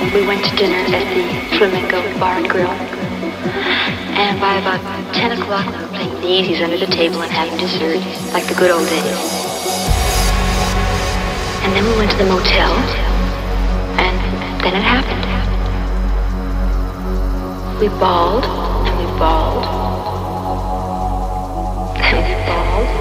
we went to dinner at the Flamingo Bar and Grill. And by about 10 o'clock, we were playing the easies under the table and having dessert, like the good old days. And then we went to the motel, and then it happened. We bawled, and we bawled, and we bawled.